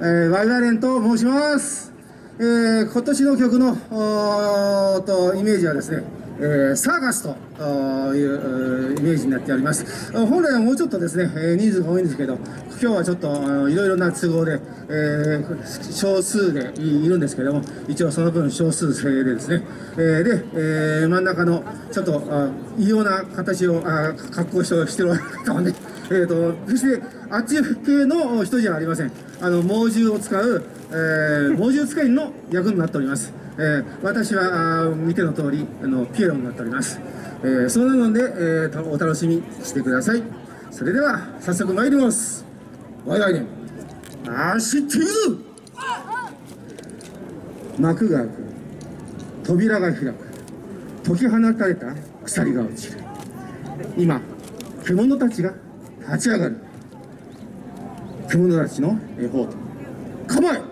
えー、ワイワレンと申します。えー、今年の曲のとイメージはですね、えー、サーカスというえーイメージになっております。本来はもうちょっとですね、えー人数が多いんですけど、今日はちょっとあのいろいろな都合で、えー、少数でいいるんですけども、一応その分少数制でですね、えーで、えー真ん中のちょっとあ異様な形をあ格好してしてる方はね、えー、と決してあっち系の人じゃありません。あの猛獣を使う、えー猛獣使いの役になっております、えー私はあ見ての通りあのピエロになっております、えーそうなので、えーお楽しみしてください。それでは早速参ります。ワイワイね走っている幕が開く。扉が開く。解き放たれた鎖が落ちる。今獣たちが立ち上がる。獣たちの方と。構え。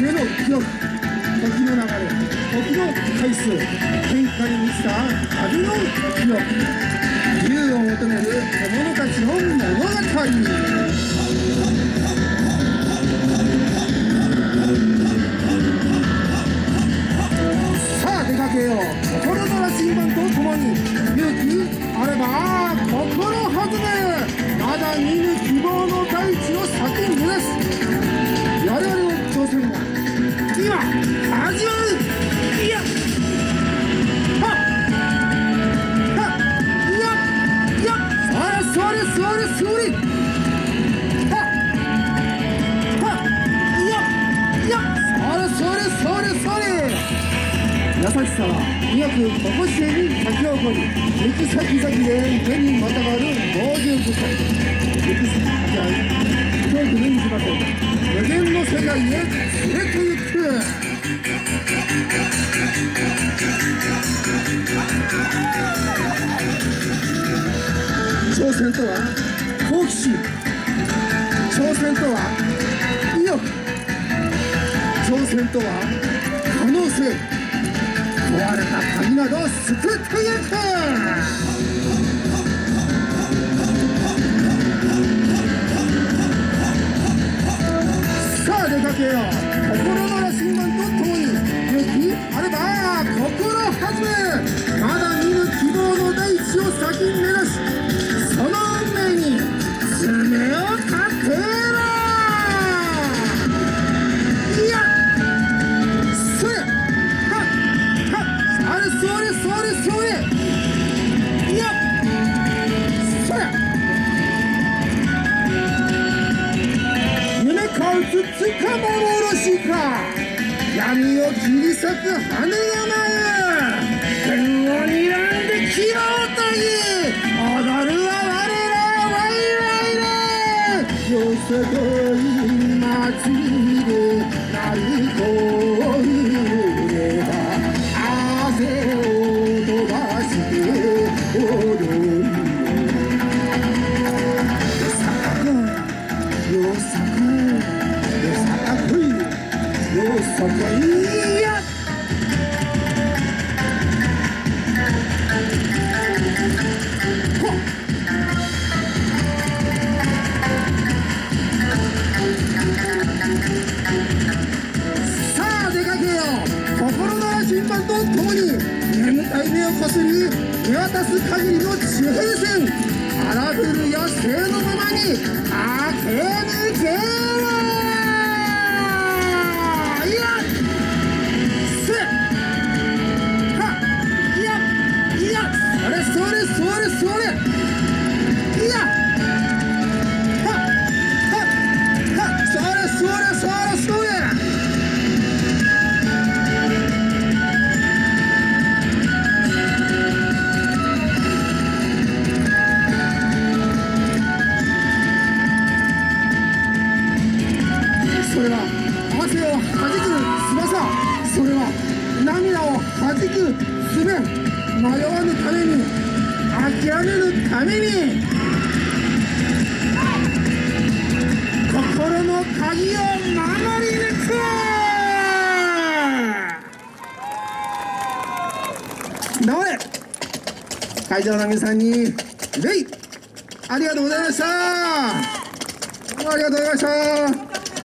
分たちへの記憶時の流れ時の回数変化に満ちた旅の記憶自由を求める獣たちの物語さあ出かけよう心の羅針盤とともに勇気あれば心弾めまだ見ぬ希望の大地を先に目指す我々の挑戦が今始まるいや。ははっ。いやいやそれそれそれそれ。はっ。はっ。いやいやそれそれそれそれ。優しさは磨くここ姿勢に咲き起こり行く先々で目にまたがる猛獣使い行く先々恐怖に見せません無限の世界へ連れて行く挑戦とは好奇心。挑戦とは意欲挑戦とは可能性。壊れた鍵など救ってゆく闇を切り裂く羽山へ審判とともに眠たい目をこすり見渡す限りの地平線。あらゆる野生のままに駆けそれは涙をはじく爪迷わぬために諦めぬために心の鍵を守り抜くどうもね会場の皆さんに礼ありがとうございましたどうもありがとうございました。